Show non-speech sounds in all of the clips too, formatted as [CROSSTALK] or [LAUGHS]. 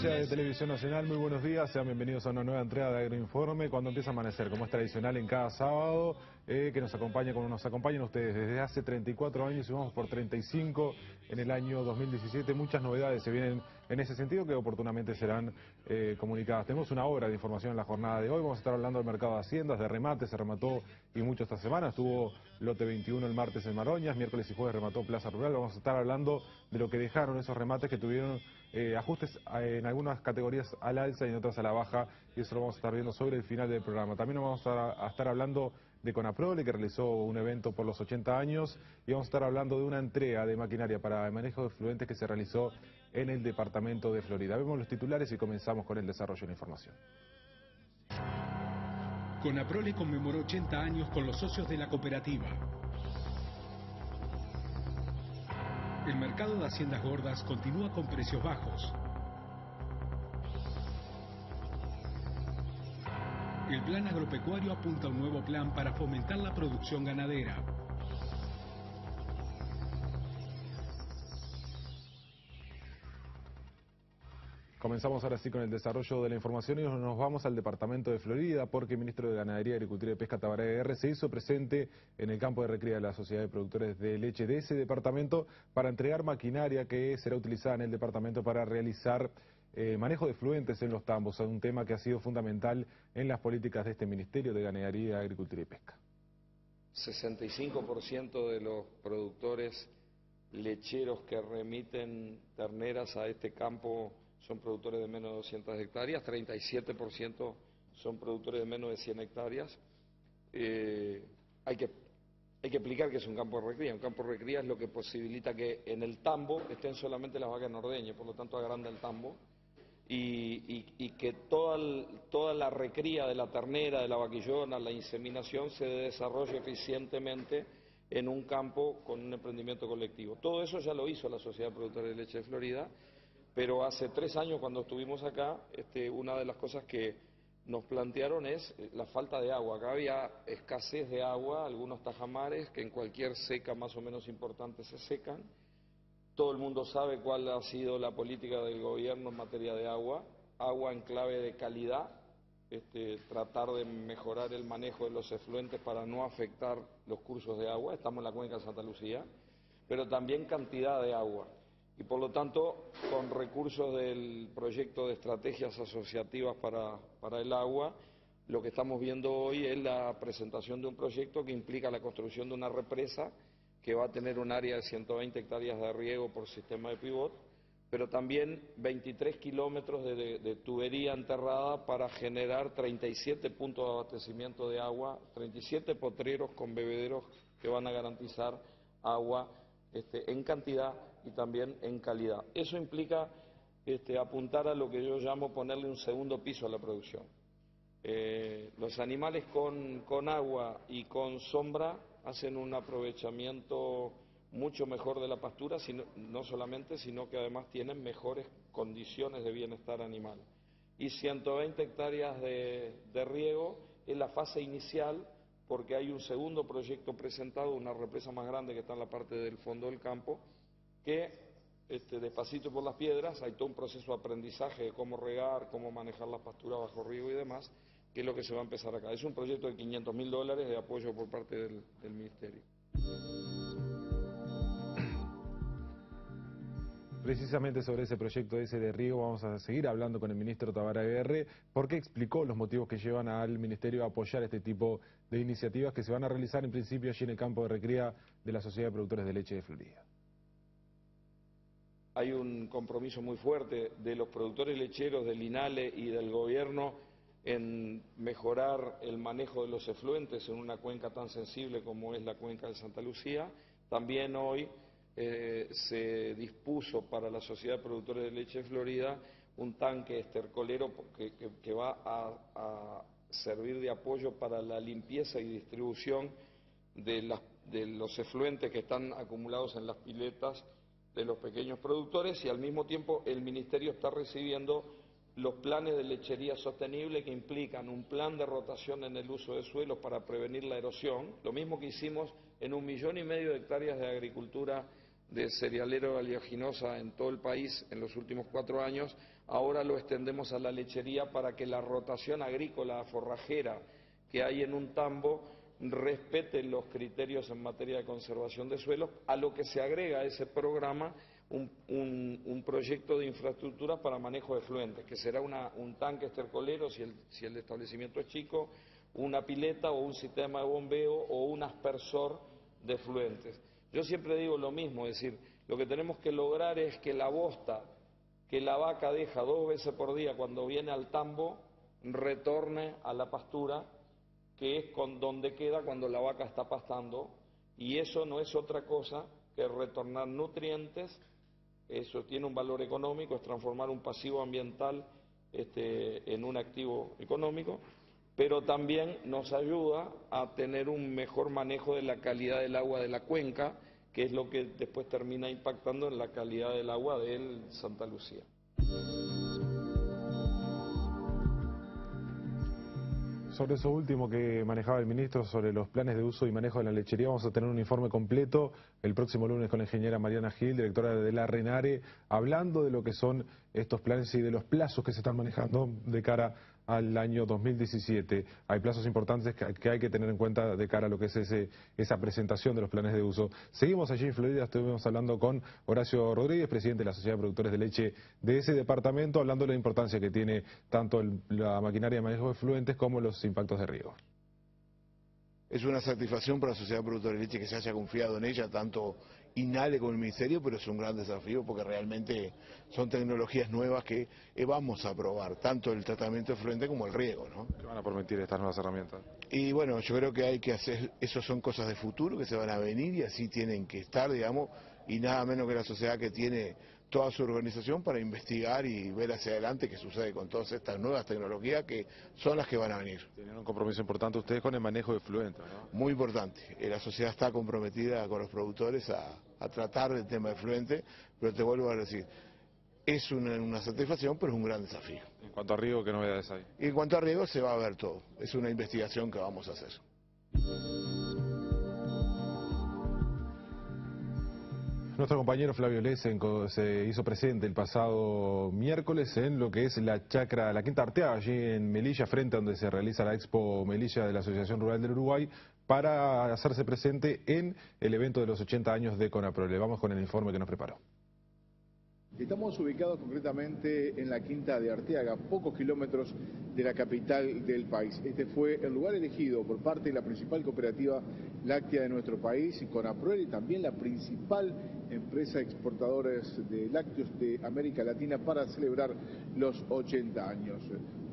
Audiencia de Televisión Nacional, muy buenos días, sean bienvenidos a una nueva entrega de Agroinforme cuando empieza a amanecer, como es tradicional en cada sábado, eh, que nos acompaña como nos acompañan ustedes desde hace 34 años y vamos por 35 en el año 2017. Muchas novedades se vienen en ese sentido que oportunamente serán eh, comunicadas. Tenemos una hora de información en la jornada de hoy, vamos a estar hablando del mercado de haciendas, de remate, se remató y mucho esta semana, estuvo lote 21 el martes en Maroñas, miércoles y jueves remató Plaza Rural, vamos a estar hablando de lo que dejaron esos remates que tuvieron eh, ajustes en algunas categorías al alza y en otras a la baja, y eso lo vamos a estar viendo sobre el final del programa. También vamos a, estar hablando de Conaprole, que realizó un evento por los 80 años, y vamos a estar hablando de una entrega de maquinaria para el manejo de fluentes que se realizó en el departamento de Florida. Vemos los titulares y comenzamos con el desarrollo de la información. Conaprole conmemoró 80 años con los socios de la cooperativa. El mercado de haciendas gordas continúa con precios bajos. El plan agropecuario apunta a un nuevo plan para fomentar la producción ganadera. Comenzamos ahora sí con el desarrollo de la información y nos vamos al departamento de Florida porque el ministro de Ganadería, Agricultura y Pesca Tabaré R se hizo presente en el campo de recría de la Sociedad de Productores de Leche de ese departamento para entregar maquinaria que será utilizada en el departamento para realizar eh, manejo de fluentes en los tambos, un tema que ha sido fundamental en las políticas de este Ministerio de Ganadería, Agricultura y Pesca. 65% de los productores lecheros que remiten terneras a este campo son productores de menos de 200 hectáreas, 37% son productores de menos de 100 hectáreas. Eh, hay, que, explicar que es un campo de recría. Un campo de recría es lo que posibilita que en el tambo estén solamente las vacas nordeñas, por lo tanto agranda el tambo y, que toda, toda la recría de la ternera, de la vaquillona, la inseminación se desarrolle eficientemente en un campo con un emprendimiento colectivo. Todo eso ya lo hizo la Sociedad Productora de Leche de Florida, pero hace tres años cuando estuvimos acá, este, una de las cosas que nos plantearon es la falta de agua. Acá había escasez de agua, algunos tajamares que en cualquier seca más o menos importante se secan todo el mundo sabe cuál ha sido la política del gobierno en materia de agua, agua en clave de calidad, este, tratar de mejorar el manejo de los efluentes para no afectar los cursos de agua, estamos en la cuenca de Santa Lucía, pero también cantidad de agua. Y por lo tanto, con recursos del proyecto de estrategias asociativas para, para el agua, lo que estamos viendo hoy es la presentación de un proyecto que implica la construcción de una represa que va a tener un área de 120 hectáreas de riego por sistema de pivot, pero también 23 kilómetros de, tubería enterrada para generar 37 puntos de abastecimiento de agua, 37 potreros con bebederos que van a garantizar agua este, en cantidad y también en calidad. Eso implica este, apuntar a lo que yo llamo ponerle un segundo piso a la producción. Eh, los animales con agua y con sombra hacen un aprovechamiento mucho mejor de la pastura, no solamente, sino que además tienen mejores condiciones de bienestar animal. Y 120 hectáreas de, riego es la fase inicial porque hay un segundo proyecto presentado, una represa más grande que está en la parte del fondo del campo, que este, despacito por las piedras, hay todo un proceso de aprendizaje de cómo regar, cómo manejar la pastura bajo riego y demás, que es lo que se va a empezar acá. Es un proyecto de 500 mil dólares de apoyo por parte del, Ministerio. Precisamente sobre ese proyecto ese de riego vamos a seguir hablando con el ministro Tabara Guerre, porque explicó los motivos que llevan al ministerio a apoyar este tipo de iniciativas que se van a realizar en principio allí en el campo de recría de la Sociedad de Productores de Leche de Florida. Hay un compromiso muy fuerte de los productores lecheros, del INALE y del gobierno en mejorar el manejo de los efluentes en una cuenca tan sensible como es la cuenca de Santa Lucía. También hoy eh, se dispuso para la Sociedad de Productores de Leche de Florida un tanque estercolero que, va a, servir de apoyo para la limpieza y distribución de, de los efluentes que están acumulados en las piletas de los pequeños productores y al mismo tiempo el Ministerio está recibiendo los planes de lechería sostenible que implican un plan de rotación en el uso de suelos para prevenir la erosión, lo mismo que hicimos en un millón y medio de hectáreas de agricultura de cerealero oleaginosa en todo el país en los últimos cuatro años, ahora lo extendemos a la lechería para que la rotación agrícola forrajera que hay en un tambo respete los criterios en materia de conservación de suelos, a lo que se agrega a ese programa un, proyecto de infraestructura para manejo de fluentes, que será un tanque estercolero si el, si el establecimiento es chico, una pileta o un sistema de bombeo o un aspersor de fluentes. Yo siempre digo lo mismo, es decir, lo que tenemos que lograr es que la bosta que la vaca deja dos veces por día cuando viene al tambo retorne a la pastura, que es con donde queda cuando la vaca está pastando, y eso no es otra cosa que retornar nutrientes, eso tiene un valor económico, es transformar un pasivo ambiental este, en un activo económico, pero también nos ayuda a tener un mejor manejo de la calidad del agua de la cuenca, que es lo que después termina impactando en la calidad del agua de Santa Lucía. Sobre eso último que manejaba el ministro, sobre los planes de uso y manejo de la lechería, vamos a tener un informe completo el próximo lunes con la ingeniera Mariana Gil, directora de la RENARE, hablando de lo que son estos planes y de los plazos que se están manejando de cara al año 2017. Hay plazos importantes que hay que tener en cuenta de cara a lo que es ese, esa presentación de los planes de uso. Seguimos allí en Florida, estuvimos hablando con Horacio Rodríguez, presidente de la Sociedad de Productores de Leche de ese departamento, hablando de la importancia que tiene tanto la maquinaria de manejo de fluentes como los impactos de riego. Es una satisfacción para la Sociedad de Productores de Leche que se haya confiado en ella, tanto INALE como el Ministerio, pero es un gran desafío porque realmente son tecnologías nuevas que eh, vamos a probar, tanto el tratamiento de fluente como el riego. ¿no? ¿Qué van a permitir estas nuevas herramientas? Y bueno, yo creo que hay que hacer, eso son cosas de futuro que se van a venir y así tienen que estar, digamos, y nada menos que la sociedad que tiene toda su organización para investigar y ver hacia adelante qué sucede con todas estas nuevas tecnologías que son las que van a venir. Tienen un compromiso importante ustedes con el manejo de fluentes, ¿no? Muy importante. La sociedad está comprometida con los productores a, tratar el tema de fluente, pero te vuelvo a decir, es una, una, satisfacción, pero es un gran desafío. En cuanto a riego, ¿qué novedades hay? en cuanto a riego, se va a ver todo. Es una investigación que vamos a hacer. Nuestro compañero Flavio Lesenco se hizo presente el pasado miércoles en lo que es la chacra, la Quinta Arteaga, allí en Melilla, frente a donde se realiza la Expo Melilla de la Asociación Rural del Uruguay, para hacerse presente en el evento de los 80 años de Le Vamos con el informe que nos preparó. Estamos ubicados concretamente en la Quinta de Arteaga, pocos kilómetros de la capital del país. Este fue el lugar elegido por parte de la principal cooperativa láctea de nuestro país, Conapruel, y también la principal empresa exportadora de lácteos de América Latina para celebrar los 80 años.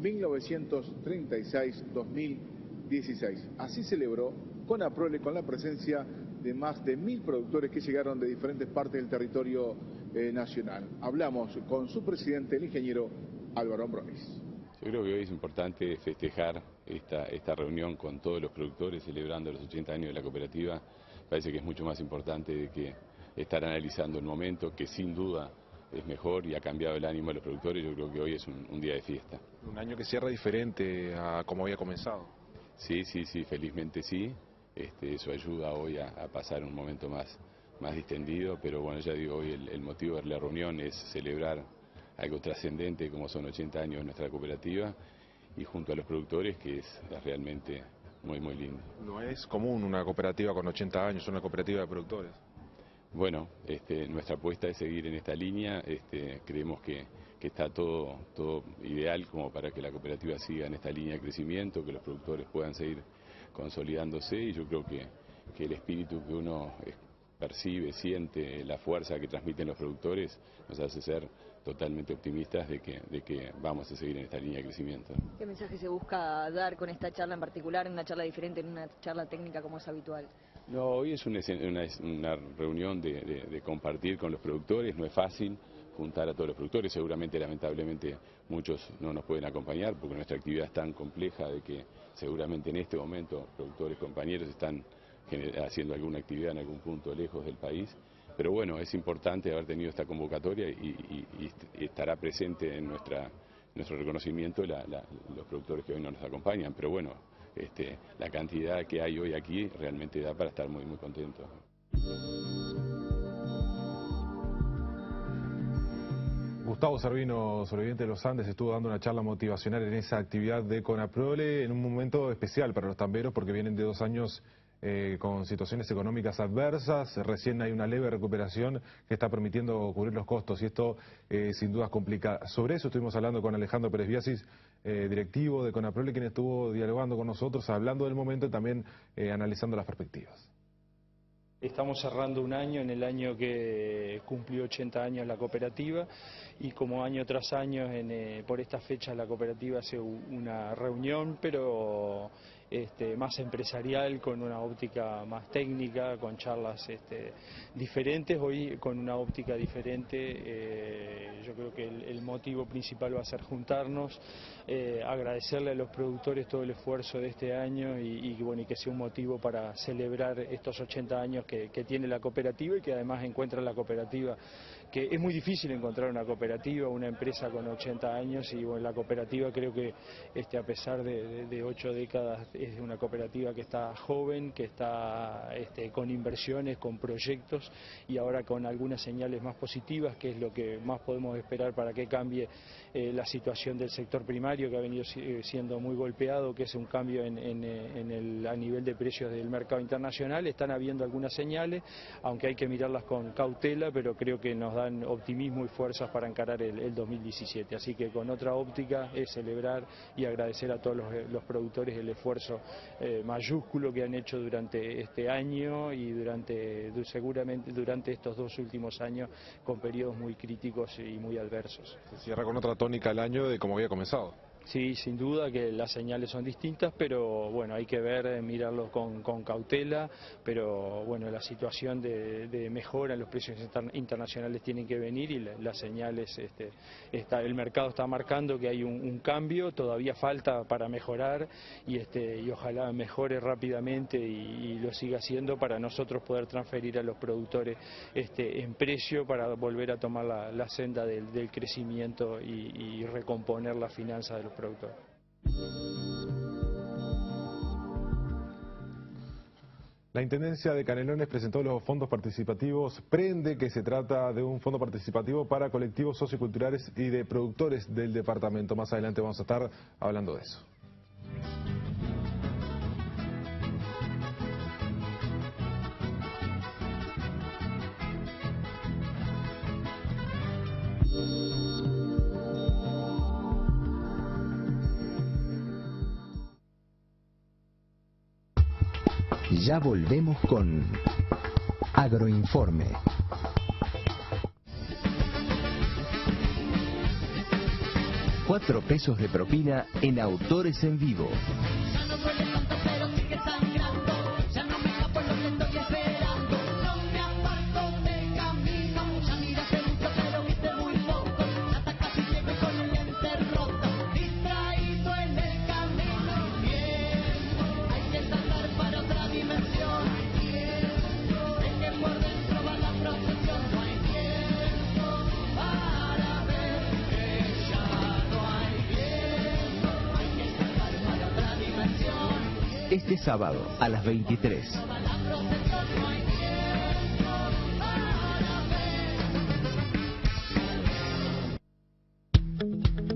1936-2016. Así celebró Conapruel con la presencia de más de mil productores que llegaron de diferentes partes del territorio eh, nacional. Hablamos con su presidente, el ingeniero Álvaro Ambronis. Yo creo que hoy es importante festejar esta, esta reunión con todos los productores celebrando los 80 años de la cooperativa. Parece que es mucho más importante de que estar analizando el momento, que sin duda es mejor y ha cambiado el ánimo de los productores. Yo creo que hoy es un, día de fiesta. Un año que cierra diferente a como había comenzado. Sí, sí, sí, felizmente sí. Este, eso ayuda hoy a, pasar un momento más, más distendido, pero bueno, ya digo, hoy el, motivo de la reunión es celebrar algo trascendente como son 80 años de nuestra cooperativa y junto a los productores que es, realmente muy, muy lindo. ¿No es común una cooperativa con 80 años, una cooperativa de productores? Bueno, este, nuestra apuesta es seguir en esta línea, este, creemos que, que está todo, todo ideal como para que la cooperativa siga en esta línea de crecimiento, que los productores puedan seguir consolidándose y yo creo que, que el espíritu que uno percibe, siente, la fuerza que transmiten los productores nos hace ser totalmente optimistas de que, de que vamos a seguir en esta línea de crecimiento. ¿Qué mensaje se busca dar con esta charla en particular, en una charla diferente, en una charla técnica como es habitual? No, hoy es una, una, reunión de, de compartir con los productores, no es fácil juntar a todos los productores, seguramente lamentablemente muchos no nos pueden acompañar porque nuestra actividad es tan compleja de que seguramente en este momento productores compañeros están haciendo alguna actividad en algún punto lejos del país. Pero bueno, es importante haber tenido esta convocatoria y, estará presente en nuestra, nuestro reconocimiento los productores que hoy no nos acompañan. Pero bueno, este, la cantidad que hay hoy aquí realmente da para estar muy, muy contentos. Gustavo Servino, sobreviviente de los Andes, estuvo dando una charla motivacional en esa actividad de Conaprole en un momento especial para los tamberos porque vienen de dos años eh, con situaciones económicas adversas. Recién hay una leve recuperación que está permitiendo cubrir los costos y esto eh, sin duda es complicado. Sobre eso estuvimos hablando con Alejandro Pérez Biasis, eh, directivo de Conaprole, quien estuvo dialogando con nosotros, hablando del momento y también analizando las perspectivas. Estamos cerrando un año, en el año que cumplió 80 años la cooperativa y como año tras año eh, por esta fecha la cooperativa hace una reunión, pero este, más empresarial, con una óptica más técnica, con charlas este, diferentes, hoy con una óptica diferente. Eh, yo creo que el, motivo principal va a ser juntarnos, eh, agradecerle a los productores todo el esfuerzo de este año y, bueno, y que sea un motivo para celebrar estos 80 años que tiene la cooperativa y que además encuentra la cooperativa que es muy difícil encontrar una cooperativa, una empresa con 80 años y bueno, la cooperativa creo que este, a pesar de, ocho décadas es una cooperativa que está joven, que está este, con inversiones, con proyectos y ahora con algunas señales más positivas, que es lo que más podemos esperar para que cambie eh, la situación del sector primario que ha venido eh, siendo muy golpeado, que es un cambio en, el, a nivel de precios del mercado internacional. Están habiendo algunas señales, aunque hay que mirarlas con cautela, pero creo que nos dan optimismo y fuerzas para encarar el, 2017. Así que con otra óptica es celebrar y agradecer a todos los, productores el esfuerzo eh, mayúsculo que han hecho durante este año y durante seguramente durante estos dos últimos años con periodos muy críticos y muy adversos. Se cierra con otra tónica el año de cómo había comenzado. Sí, sin duda que las señales son distintas, pero bueno, hay que ver, eh, mirarlo con, cautela, pero bueno, la situación de, mejora en los precios internacionales tienen que venir y las señales, este, está, el mercado está marcando que hay un, cambio, todavía falta para mejorar y, este, y ojalá mejore rápidamente y, lo siga haciendo para nosotros poder transferir a los productores este, en precio para volver a tomar la, senda del, crecimiento y, y recomponer la finanza de los la Intendencia de Canelones presentó los fondos participativos Prende, que se trata de un fondo participativo para colectivos socioculturales y de productores del departamento. Más adelante vamos a estar hablando de eso. Ya volvemos con Agroinforme. Cuatro pesos de propina en autores en vivo. Este sábado a las 23.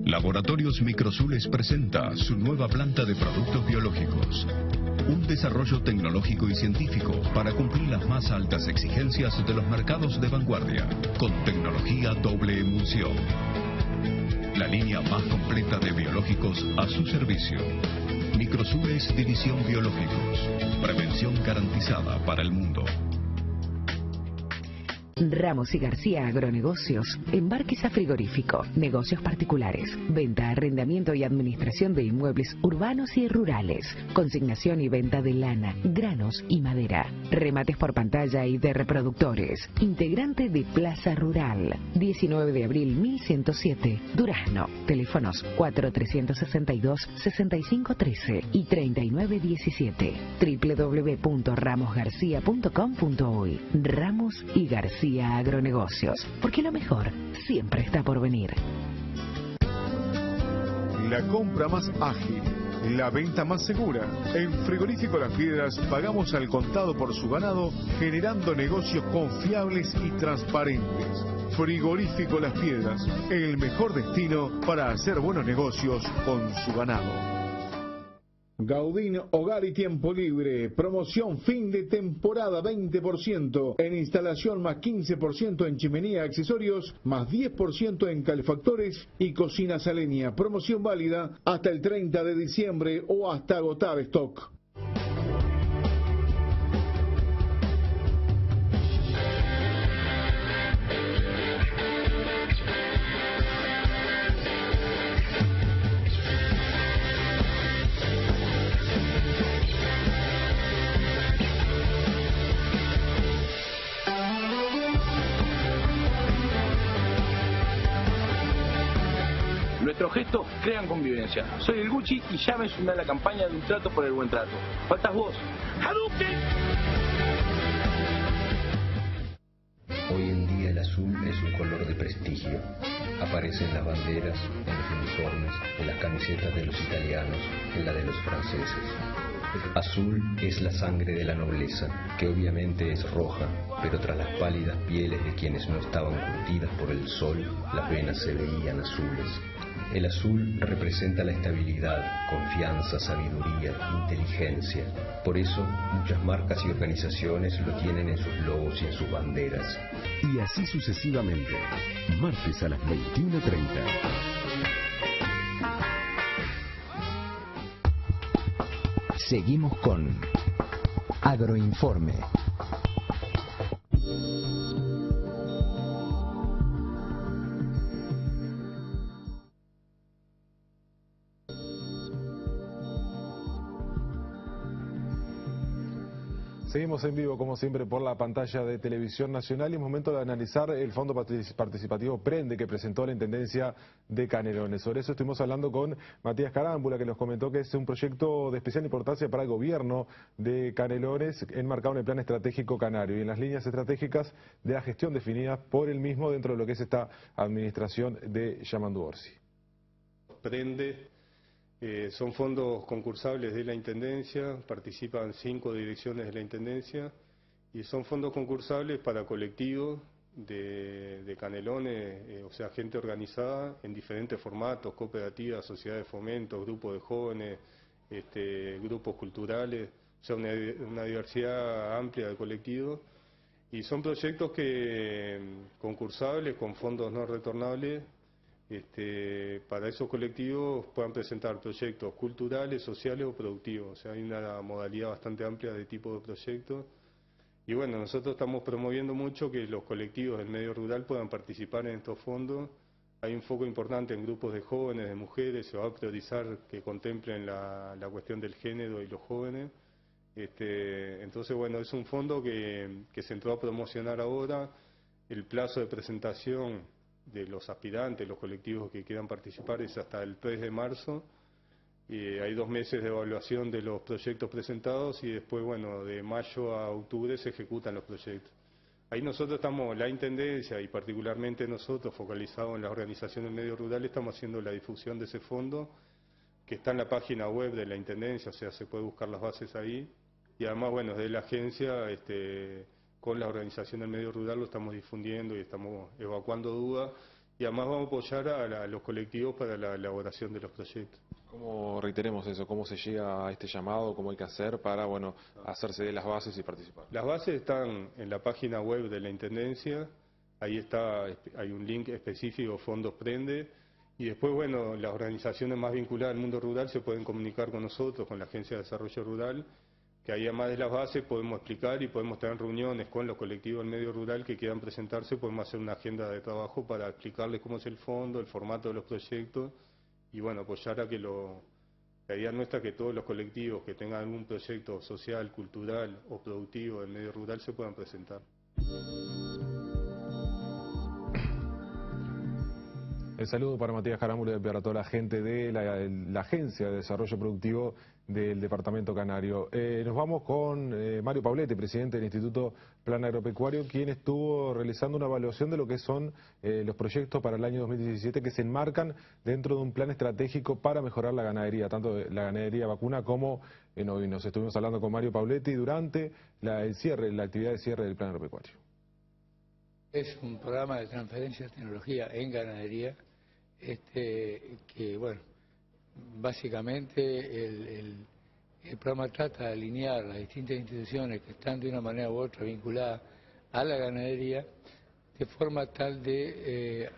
Laboratorios Microsules presenta su nueva planta de productos biológicos. Un desarrollo tecnológico y científico para cumplir las más altas exigencias de los mercados de vanguardia, con tecnología doble emulsión. La línea más completa de biológicos a su servicio Microsules División Biológicos. Prevención garantizada para el mundo. Ramos y García Agronegocios, embarques a frigorífico, negocios particulares, venta, arrendamiento y administración de inmuebles urbanos y rurales, consignación y venta de lana, granos y madera, remates por pantalla y de reproductores, integrante de Plaza Rural, 19 de abril 1107, Durazno, teléfonos 4362-6513 y 3917, www.ramosgarcía.com.uy, Ramos y García Agronegocios, porque lo mejor siempre está por venir. La compra más ágil la venta más segura. En Frigorífico Las Piedras pagamos al contado por su ganado, generando negocios confiables y transparentes. Frigorífico Las Piedras, el mejor destino para hacer buenos negocios con su ganado. Gaudín Hogar y Tiempo Libre. Promoción fin de temporada 20% en instalación más 15% en chimenea accesorios más 10% en calefactores y cocina saleña. Promoción válida hasta el 30 de diciembre o hasta agotar stock. Gestos crean convivencia. Soy el Gucci y ya me sumé a la campaña de un trato por el buen trato. Faltas vos. Hoy en día el azul es un color de prestigio. Aparece en las banderas, en los uniformes, en las camisetas de los italianos, en la de los franceses. Azul es la sangre de la nobleza, que obviamente es roja, pero tras las pálidas pieles de quienes no estaban curtidas por el sol, las venas se veían azules. El azul representa la estabilidad, confianza, sabiduría, inteligencia. Por eso, muchas marcas y organizaciones lo tienen en sus logos y en sus banderas. Y así sucesivamente. Martes a las 21.30. Seguimos con Agroinforme. Seguimos en vivo, como siempre, por la pantalla de Televisión Nacional y es momento de analizar el Fondo Participativo Prende que presentó la Intendencia de Canelones. Sobre eso estuvimos hablando con Matías Carámbula, que nos comentó que es un proyecto de especial importancia para el gobierno de Canelones, enmarcado en el Plan Estratégico Canario y en las líneas estratégicas de la gestión definidas por el mismo dentro de lo que es esta administración de Yamandu Orsi. Prende eh, son fondos concursables de la Intendencia, participan cinco direcciones de la Intendencia y son fondos concursables para colectivos de, canelones, eh, o sea, gente organizada en diferentes formatos, cooperativas, sociedades de fomento, grupos de jóvenes, este, grupos culturales, o sea, una, una diversidad amplia de colectivos. Y son proyectos que concursables con fondos no retornables este, para esos colectivos puedan presentar proyectos culturales, sociales o productivos. O sea, hay una modalidad bastante amplia de tipo de proyectos. Y bueno, nosotros estamos promoviendo mucho que los colectivos del medio rural puedan participar en estos fondos. Hay un foco importante en grupos de jóvenes, de mujeres, se va a priorizar que contemplen la, cuestión del género y los jóvenes. Este, entonces, bueno, es un fondo que, que se entró a promocionar ahora. El plazo de presentación de los aspirantes, los colectivos que quieran participar es hasta el 3 de marzo. Y hay dos meses de evaluación de los proyectos presentados y después, bueno, de mayo a octubre se ejecutan los proyectos. Ahí nosotros estamos, la Intendencia y particularmente nosotros, focalizados en la organización del medio rural, estamos haciendo la difusión de ese fondo que está en la página web de la Intendencia, o sea, se puede buscar las bases ahí. Y además, bueno, desde la agencia, este, con la organización del medio rural lo estamos difundiendo y estamos evacuando dudas y además vamos a apoyar a, los colectivos para la elaboración de los proyectos. ¿Cómo reiteremos eso? ¿Cómo se llega a este llamado? ¿Cómo hay que hacer para bueno hacerse de las bases y participar? Las bases están en la página web de la Intendencia, ahí está, hay un link específico, Fondos Prende, y después, bueno, las organizaciones más vinculadas al mundo rural se pueden comunicar con nosotros, con la Agencia de Desarrollo Rural, que ahí además de las bases podemos explicar y podemos tener reuniones con los colectivos del medio rural que quieran presentarse, podemos hacer una agenda de trabajo para explicarles cómo es el fondo, el formato de los proyectos y bueno, apoyar a que lo... La idea nuestra es que todos los colectivos que tengan algún proyecto social, cultural o productivo del medio rural se puedan presentar. El saludo para Matías Jaramuro y toda la gente de la, Agencia de Desarrollo Productivo del Departamento Canario. Eh, nos vamos con eh, Mario Paulete, presidente del Instituto Plan Agropecuario, quien estuvo realizando una evaluación de lo que son eh, los proyectos para el año 2017 que se enmarcan dentro de un plan estratégico para mejorar la ganadería, tanto la ganadería vacuna como en ovinos. Estuvimos hablando con Mario Paulete durante el cierre, la actividad de cierre del Plan Agropecuario. Es un programa de transferencia de tecnología en ganadería este, que, bueno, básicamente el, programa trata de alinear las distintas instituciones que están de una manera u otra vinculadas a la ganadería de forma tal de eh,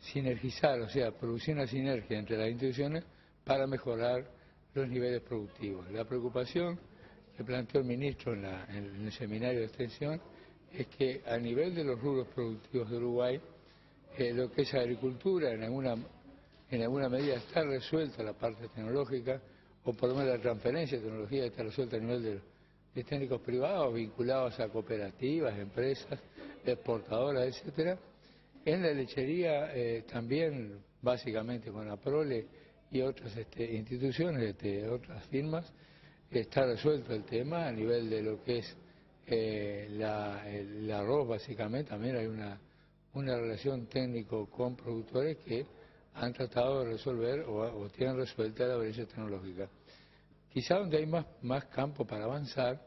sinergizar, o sea, producir una sinergia entre las instituciones para mejorar los niveles productivos. La preocupación que planteó el ministro en, el seminario de extensión es que a nivel de los rubros productivos de Uruguay, eh, lo que es agricultura, en alguna, en alguna medida está resuelta la parte tecnológica, o por lo menos la transferencia de tecnología está resuelta a nivel de, técnicos privados vinculados a cooperativas, empresas, exportadoras, etcétera. En la lechería eh, también, básicamente con la Prole y otras este, instituciones, este, otras firmas, está resuelto el tema a nivel de lo que es eh, el arroz, básicamente, también hay una una relación técnico con productores que han tratado de resolver o, tienen resuelta la brecha tecnológica. Quizá donde hay más, más campo para avanzar,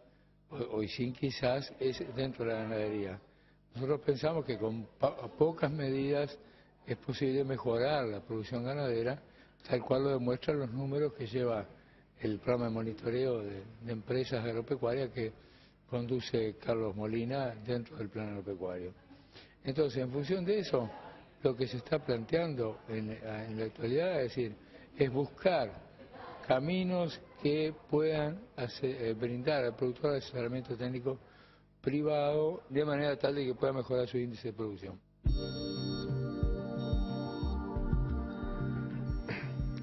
hoy sin quizás, es dentro de la ganadería. Nosotros pensamos que con pocas medidas es posible mejorar la producción ganadera, tal cual lo demuestran los números que lleva el programa de monitoreo de empresas agropecuarias que conduce Carlos Molina dentro del plan agropecuario. Entonces, en función de eso, lo que se está planteando en, la actualidad es decir, es buscar caminos que puedan eh, brindar al productor asesoramiento técnico privado de manera tal de que pueda mejorar su índice de producción.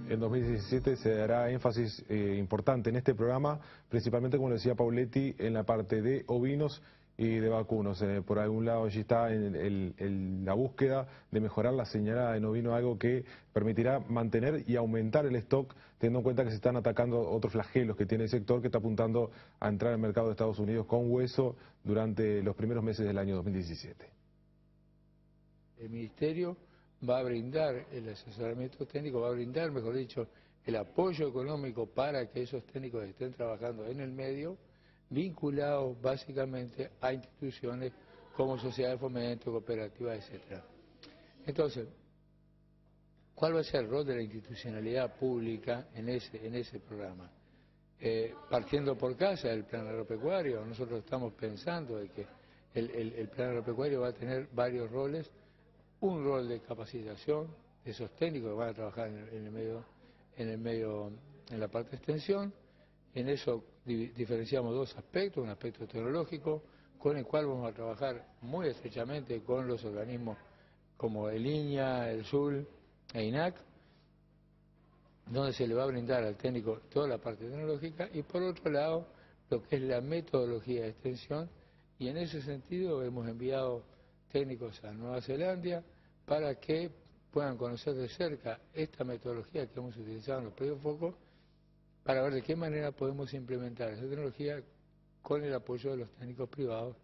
En 2017 se dará énfasis eh, importante en este programa, principalmente, como decía Pauletti, en la parte de ovinos y de vacunos. Eh, por algún lado allí está en, la búsqueda de mejorar la señalada de novino, algo que permitirá mantener y aumentar el stock, teniendo en cuenta que se están atacando otros flagelos que tiene el sector que está apuntando a entrar al mercado de Estados Unidos con hueso durante los primeros meses del año 2017. El Ministerio va a brindar el asesoramiento técnico, va a brindar, mejor dicho, el apoyo económico para que esos técnicos estén trabajando en el medio vinculados básicamente a instituciones como sociedad de fomento, cooperativas, etcétera. Entonces, ¿cuál va a ser el rol de la institucionalidad pública en ese, en ese programa? Eh, partiendo por casa del plan agropecuario, nosotros estamos pensando de que el, plan agropecuario va a tener varios roles, un rol de capacitación de esos técnicos que van a trabajar en, en el medio, en el medio, en la parte de extensión, en eso diferenciamos dos aspectos, un aspecto tecnológico, con el cual vamos a trabajar muy estrechamente con los organismos como el INIA, el SUL e INAC, donde se le va a brindar al técnico toda la parte tecnológica y por otro lado lo que es la metodología de extensión. Y en ese sentido hemos enviado técnicos a Nueva Zelanda para que puedan conocer de cerca esta metodología que hemos utilizado en los predios focos para ver de qué manera podemos implementar esa tecnología con el apoyo de los técnicos privados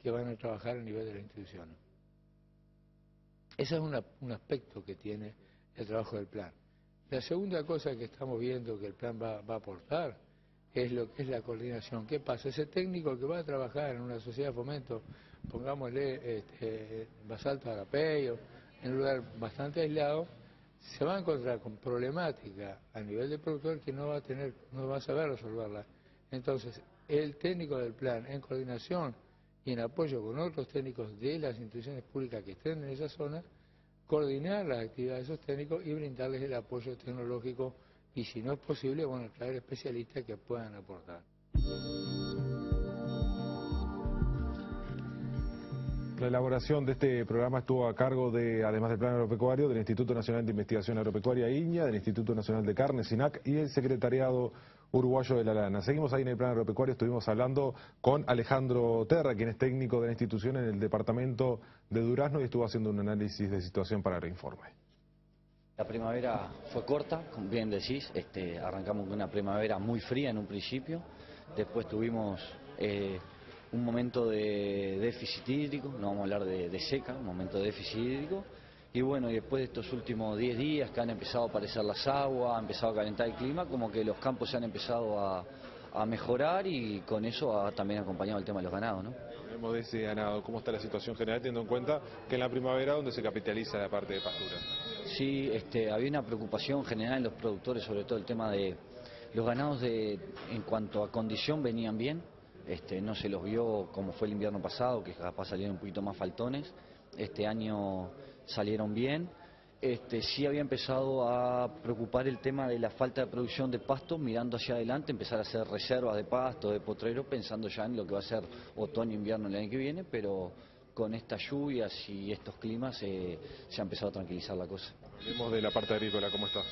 que van a trabajar a nivel de la institución. Ese es un aspecto que tiene el trabajo del plan. La segunda cosa que estamos viendo que el plan va, a aportar es lo que es la coordinación. ¿Qué pasa? Ese técnico que va a trabajar en una sociedad de fomento, pongámosle este, Basalto Agapeyo, en un lugar bastante aislado, se va a encontrar con problemática a nivel de productor que no va a tener, no va a saber resolverla. Entonces, el técnico del plan, en coordinación y en apoyo con otros técnicos de las instituciones públicas que estén en esa zona, coordinar las actividades de esos técnicos y brindarles el apoyo tecnológico y si no es posible, bueno, traer especialistas que puedan aportar. La elaboración de este programa estuvo a cargo de, además del Plan Agropecuario, del Instituto Nacional de Investigación Agropecuaria IñA, del Instituto Nacional de Carne, SINAC, y el Secretariado Uruguayo de la Lana. Seguimos ahí en el Plan Agropecuario, estuvimos hablando con Alejandro Terra, quien es técnico de la institución en el departamento de Durazno y estuvo haciendo un análisis de situación para el informe. La primavera fue corta, como bien decís, este, arrancamos con una primavera muy fría en un principio, después tuvimos eh, un momento de déficit hídrico, no vamos a hablar de, de seca, un momento de déficit hídrico, y bueno, y después de estos últimos 10 días que han empezado a aparecer las aguas, ha empezado a calentar el clima, como que los campos se han empezado a, a mejorar y con eso ha también acompañado el tema de los ganados, ¿no? Hablemos de ese ganado, ¿cómo está la situación general teniendo en cuenta que en la primavera donde se capitaliza la parte de pastura? Sí, este, había una preocupación general en los productores, sobre todo el tema de los ganados de, en cuanto a condición venían bien, este, no se los vio como fue el invierno pasado, que capaz salieron un poquito más faltones, este año salieron bien. Este, sí había empezado a preocupar el tema de la falta de producción de pasto, mirando hacia adelante, empezar a hacer reservas de pasto, de potrero, pensando ya en lo que va a ser otoño-invierno el año que viene, pero con estas lluvias y estos climas eh, se ha empezado a tranquilizar la cosa. Hablemos de la parte agrícola, ¿cómo está?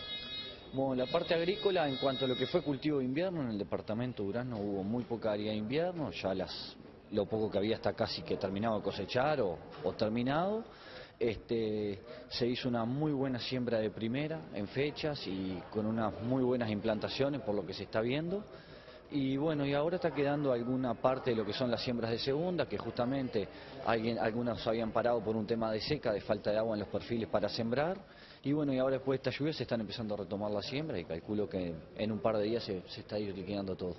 Bueno, la parte agrícola, en cuanto a lo que fue cultivo de invierno, en el departamento de Durazno hubo muy poca área de invierno, ya las, lo poco que había está casi que terminado de cosechar o, o terminado. Este, se hizo una muy buena siembra de primera en fechas y con unas muy buenas implantaciones por lo que se está viendo. Y bueno, y ahora está quedando alguna parte de lo que son las siembras de segunda, que justamente alguien, algunas habían parado por un tema de seca, de falta de agua en los perfiles para sembrar. Y bueno, y ahora después de esta lluvia se están empezando a retomar la siembra y calculo que en un par de días se, está ir liquidando todo.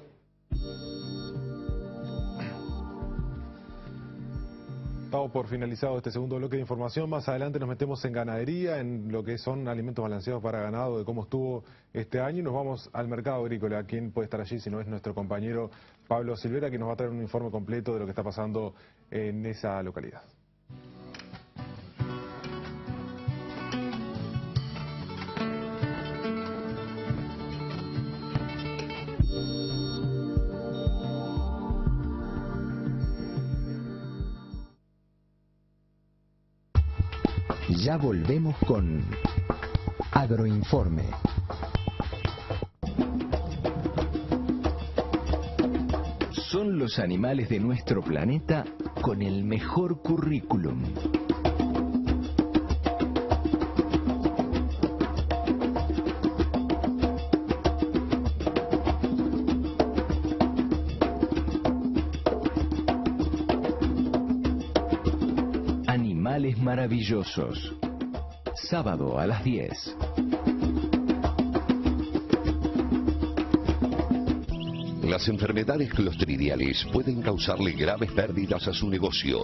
Estamos por finalizado este segundo bloque de información. Más adelante nos metemos en ganadería, en lo que son alimentos balanceados para ganado, de cómo estuvo este año. Y nos vamos al mercado agrícola. ¿Quién puede estar allí si no es nuestro compañero Pablo Silvera, que nos va a traer un informe completo de lo que está pasando en esa localidad? Volvemos con Agroinforme. Son los animales de nuestro planeta con el mejor currículum. Animales maravillosos. Sábado a las 10. Las enfermedades clostridiales pueden causarle graves pérdidas a su negocio.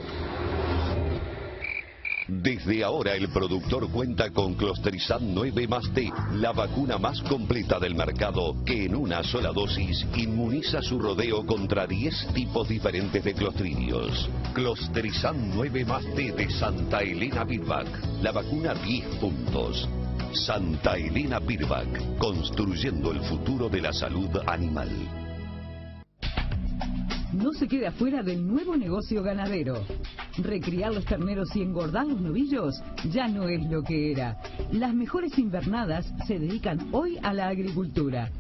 Desde ahora el productor cuenta con Clostrizan 9 más T, la vacuna más completa del mercado que en una sola dosis inmuniza su rodeo contra 10 tipos diferentes de clostridios. Clostrizan 9 más T de Santa Elena Birbac, la vacuna 10 puntos. Santa Elena Birbac, construyendo el futuro de la salud animal. Se quede afuera del nuevo negocio ganadero. Recriar los terneros y engordar los novillos ya no es lo que era. Las mejores invernadas se dedican hoy a la agricultura.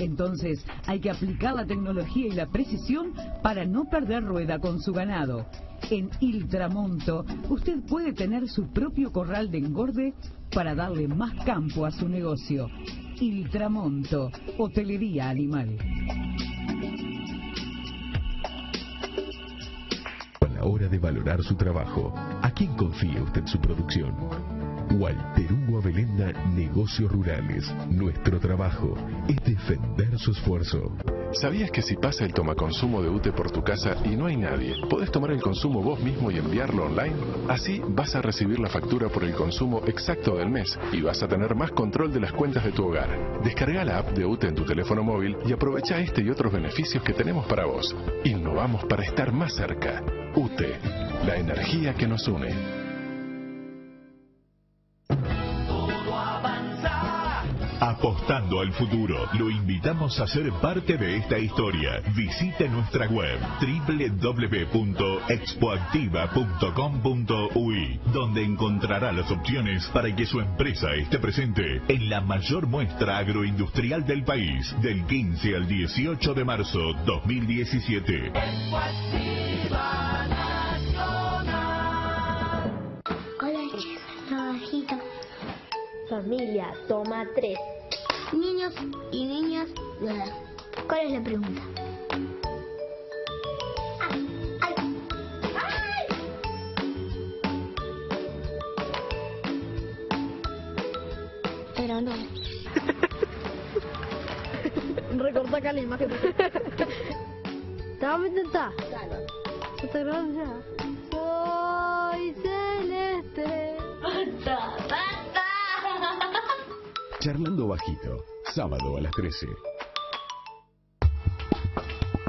Entonces hay que aplicar la tecnología y la precisión para no perder rueda con su ganado. En Iltramonto usted puede tener su propio corral de engorde para darle más campo a su negocio. Iltramonto, hotelería animal. Hora de valorar su trabajo, ¿a quién confía usted su producción? Walter Hugo Abelenda, Negocios Rurales. Nuestro trabajo es defender su esfuerzo. ¿Sabías que si pasa el tomaconsumo de UTE por tu casa y no hay nadie, podés tomar el consumo vos mismo y enviarlo online? Así vas a recibir la factura por el consumo exacto del mes y vas a tener más control de las cuentas de tu hogar. Descarga la app de UTE en tu teléfono móvil y aprovecha este y otros beneficios que tenemos para vos. Innovamos para estar más cerca. UTE, la energía que nos une. Apostando al futuro, lo invitamos a ser parte de esta historia. Visite nuestra web www.expoactiva.com.uy, donde encontrará las opciones para que su empresa esté presente en la mayor muestra agroindustrial del país, del 15 al 18 de marzo 2017. Hola chicos, trabajito. familia, toma tres. Niños y niñas, ¿cuál es la pregunta? Pero no. [LAUGHS] Recorta acá la imagen. ¿Te vamos a intentar? Soy celeste. Charlando bajito, sábado a las 13.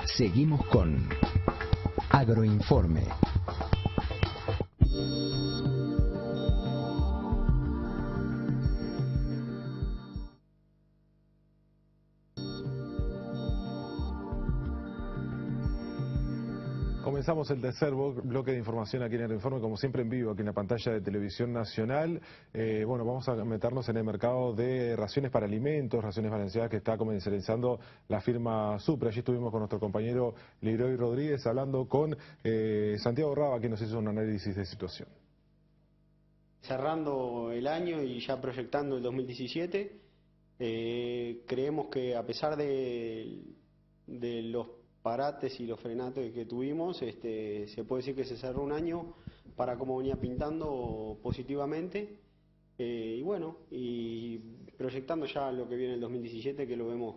Seguimos con Agroinforme. Comenzamos el tercer blo- bloque de información aquí en el informe, como siempre en vivo, aquí en la pantalla de Televisión Nacional. Eh, bueno, vamos a meternos en el mercado de raciones para alimentos, raciones balanceadas que está comercializando la firma Supra. Allí estuvimos con nuestro compañero Leroy Rodríguez hablando con eh, Santiago Raba, que nos hizo un análisis de situación. cerrando el año y ya proyectando el 2017. eh, creemos que a pesar de, de los parates y los frenates que tuvimos, este, se puede decir que se cerró un año para cómo venía pintando positivamente. eh, y bueno, y proyectando ya lo que viene el 2017, que lo vemos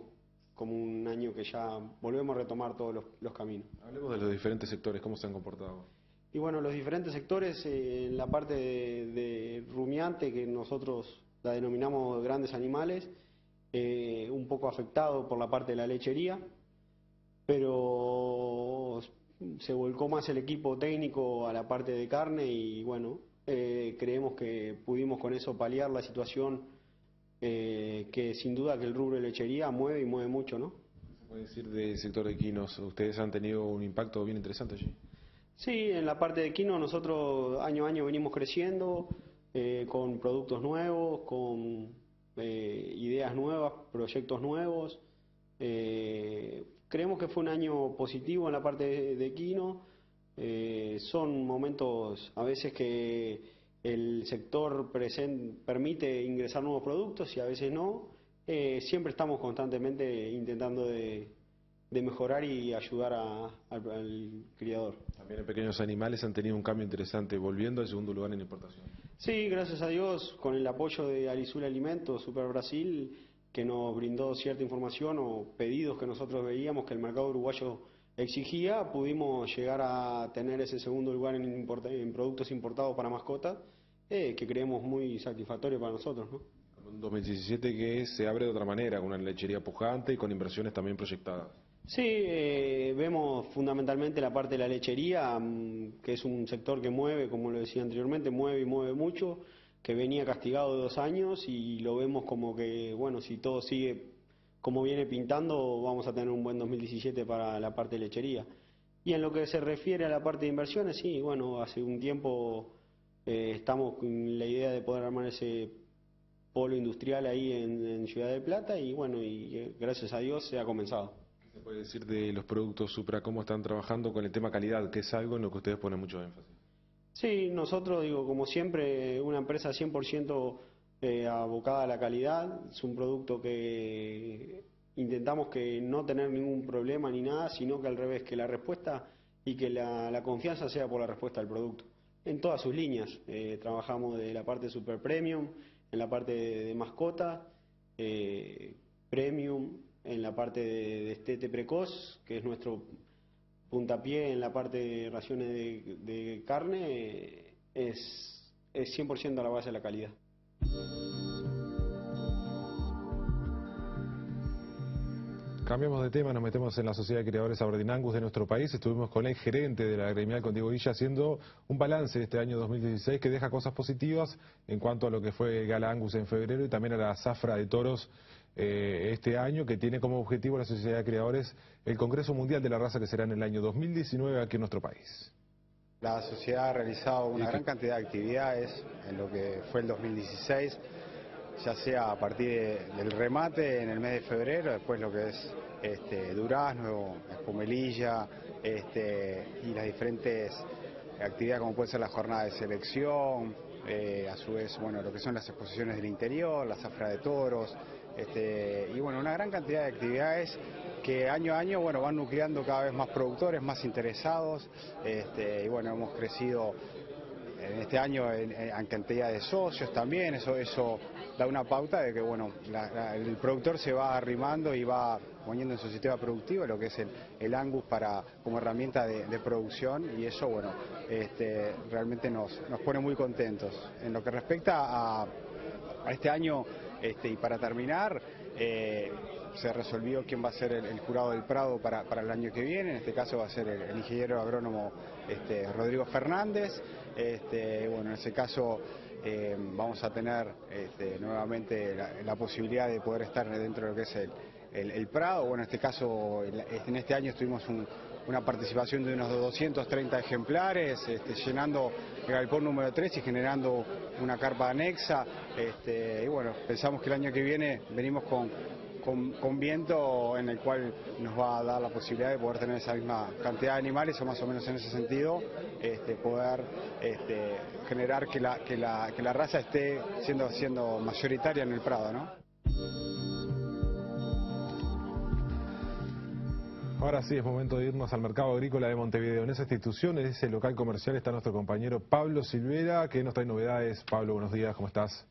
como un año que ya volvemos a retomar todos los, los caminos. Hablemos de los diferentes sectores, cómo se han comportado. Y bueno, los diferentes sectores, eh, en la parte de, de rumiante, que nosotros la denominamos grandes animales, eh, un poco afectado por la parte de la lechería, pero se volcó más el equipo técnico a la parte de carne y bueno, eh, creemos que pudimos con eso paliar la situación eh, que sin duda que el rubro de lechería mueve y mueve mucho, ¿no? Se puede decir del sector de quinos, ustedes han tenido un impacto bien interesante allí. Sí, en la parte de Quino nosotros año a año venimos creciendo eh, con productos nuevos, con eh, ideas nuevas, proyectos nuevos. Creemos que fue un año positivo en la parte de, Quino. Eh, son momentos a veces que el sector presen- permite ingresar nuevos productos y a veces no. Eh, siempre estamos constantemente intentando de, de mejorar y ayudar a- al criador. También en pequeños animales han tenido un cambio interesante, volviendo al segundo lugar en importación. Sí, gracias a Dios, con el apoyo de Alizul Alimentos, Super Brasil, que nos brindó cierta información o pedidos que nosotros veíamos que el mercado uruguayo exigía, pudimos llegar a tener ese segundo lugar en, importa- en productos importados para mascotas, eh, que creemos muy satisfactorio para nosotros. ¿no? Un 2017 que se abre de otra manera, con una lechería pujante y con inversiones también proyectadas. Sí, eh, vemos fundamentalmente la parte de la lechería, mm, que es un sector que mueve, como lo decía anteriormente, mueve y mueve mucho, que venía castigado dos años y lo vemos como que, bueno, si todo sigue como viene pintando, vamos a tener un buen 2017 para la parte de lechería. Y en lo que se refiere a la parte de inversiones, sí, bueno, hace un tiempo eh, estamos con la idea de poder armar ese polo industrial ahí en, en Ciudad de Plata y bueno, y eh, gracias a Dios se ha comenzado. ¿Qué se puede decir de los productos Supra? ¿Cómo están trabajando con el tema calidad, que es algo en lo que ustedes ponen mucho énfasis? Sí, nosotros, digo, como siempre, una empresa 100% eh, abocada a la calidad. Es un producto que intentamos que no tener ningún problema ni nada, sino que al revés, que la respuesta y que la, confianza sea por la respuesta del producto. En todas sus líneas. Eh, trabajamos de la parte super premium, en la parte de, de mascota, eh, premium, en la parte de destete precoz, que es nuestro puntapié en la parte de raciones de, carne es, es 100% a la base de la calidad. Cambiamos de tema, nos metemos en la Sociedad de Criadores Aberdeen de nuestro país. Estuvimos con el gerente de la gremial, con Diego Villa, haciendo un balance de este año 2016 que deja cosas positivas en cuanto a lo que fue Gala Angus en febrero y también a la zafra de toros eh, este año, que tiene como objetivo la Sociedad de Criadores el Congreso Mundial de la Raza que será en el año 2019 aquí en nuestro país. La sociedad ha realizado una gran cantidad de actividades en lo que fue el 2016, ya sea a partir de- del remate en el mes de febrero, después lo que es este, durazno, espumelilla este, y las diferentes actividad como puede ser la jornada de selección, eh, a su vez, bueno, lo que son las exposiciones del interior, la zafra de toros, este, y bueno, una gran cantidad de actividades que año a año, bueno, van nucleando cada vez más productores, más interesados, este, y bueno, hemos crecido en este año en, cantidad de socios también, eso, eso da una pauta de que bueno, la- el productor se va arrimando y va poniendo en su sistema productivo lo que es el, el Angus para, como herramienta de, producción. Y eso bueno, este, realmente nos, nos pone muy contentos. En lo que respecta a este año, este, y para terminar, eh, se resolvió quién va a ser el, jurado del Prado para, para el año que viene, en este caso va a ser el, ingeniero agrónomo este, Rodrigo Fernández, este, bueno, en ese caso eh, vamos a tener este, nuevamente la, posibilidad de poder estar dentro de lo que es el, el- Prado, bueno, en este caso, en este año tuvimos un- una participación de unos 230 ejemplares, este, llenando el galpón número 3 y generando una carpa anexa, este, y bueno, pensamos que el año que viene venimos con, con, viento en el cual nos va a dar la posibilidad de poder tener esa misma cantidad de animales o más o menos en ese sentido este, poder este, generar que la, que, la, que la raza esté siendo, siendo mayoritaria en el Prado, ¿no? Ahora sí es momento de irnos al mercado agrícola de Montevideo. En esa institución, en ese local comercial, está nuestro compañero Pablo Silvera, que nos trae novedades. Pablo, buenos días, ¿cómo estás?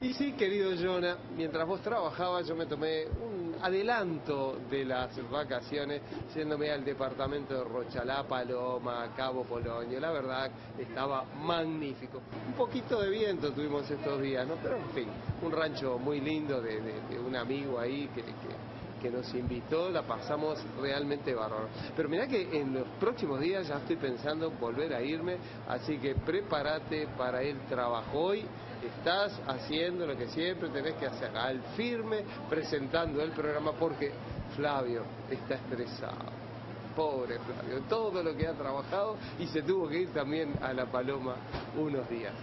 Y sí, querido Jonah, mientras vos trabajabas yo me tomé un adelanto de las vacaciones yéndome al departamento de Rochalá, Paloma, Cabo Polonio. La verdad estaba magnífico. Un poquito de viento tuvimos estos días, ¿no? Pero en fin, un rancho muy lindo de, de- de un amigo ahí que, que- que nos invitó, la pasamos realmente bárbaro. Pero mirá que en los próximos días ya estoy pensando en volver a irme, así que prepárate para el trabajo. Hoy estás haciendo lo que siempre tenés que hacer, al firme, presentando el programa, porque Flavio está estresado. Pobre Flavio, todo lo que ha trabajado y se tuvo que ir también a La Paloma unos días.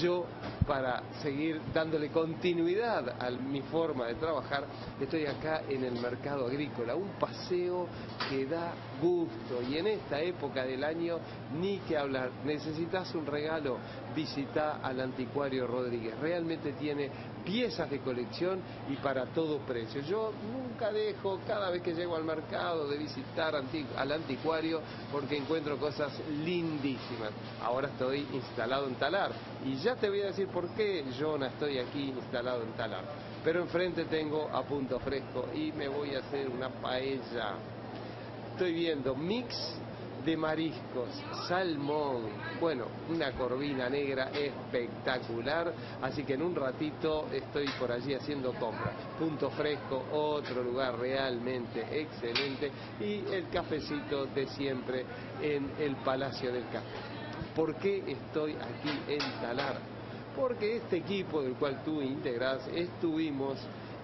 Yo, para seguir dándole continuidad a mi forma de trabajar, estoy acá en el mercado agrícola, un paseo que da gusto y en esta época del año ni que hablar. Necesitas un regalo, visita al anticuario Rodríguez. Realmente tiene piezas de colección y para todo precio. Yo nunca dejo, cada vez que llego al mercado, de visitar al anticuario porque encuentro cosas lindísimas. Ahora estoy instalado en Talar y ya te voy a decir por qué yo no estoy aquí instalado en Talar. Pero enfrente tengo a Punto Fresco y me voy a hacer una paella. Estoy viendo mix de mariscos, salmón, bueno, una corvina negra espectacular, así que en un ratito estoy por allí haciendo compras. Punto Fresco, otro lugar realmente excelente y el cafecito de siempre en el Palacio del Café. ¿Por qué estoy aquí en Talar? Porque este equipo del cual tú integras estuvimos